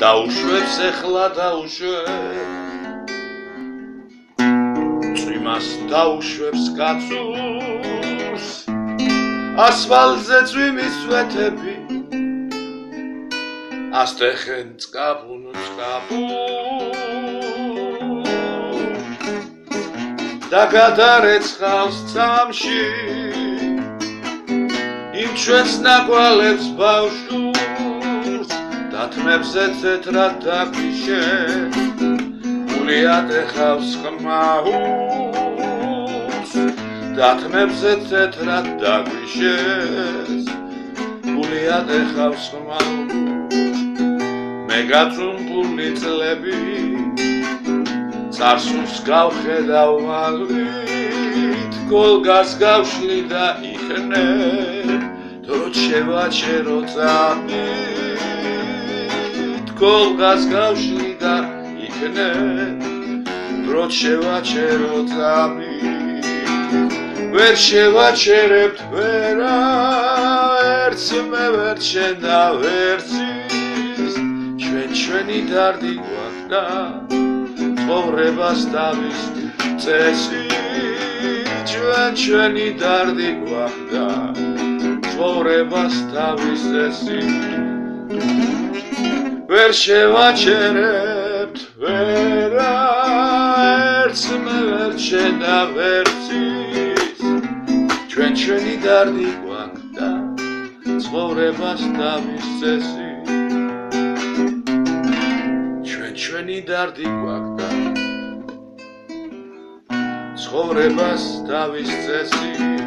დაუშვებს ეხლა დაუშვებს. წვიმას დაუშვებს კაცურს ასფალტზე წვიმის სვეთები ასტეხენ წკაპუნ წკაპუ და გადარეცხავს წამში იმ ჩვენს ნაკვალებს ბავშვს დათმებზე თეთრად დაგვიშე გულიად ეხავს ხმაურს დათმებზე თეთრად დაგვიშეს გულიად ეხავს ხმაურს მე გაწუნებული წლები წარსულს გავხედავ მალვით გოლგას გავშლი და იქნე შევაჩერო წამი გოლგას გავშლი და იქნე დრო შევაჩერო წამი ვერ შევაჩერებთ ვერა ერთს მე ვერ შენა ვერცის. ჩვენ ჩვენი დარდი გვაქვს და ცხოვრებას დავის წესი. ჩვენ ჩვენი დარდი გვაქვს და ცხოვრებას თავის წესი ვერ შევაჩერებთ ვერა ერთს მე ვერ შენა ვერცის ჩვენ ჩვენი დარდი გვაქვს და ცხოვრებას თავის წესი ჩვენ ჩვენი დარდი გვაქვს და ცხოვრებას თავის წესი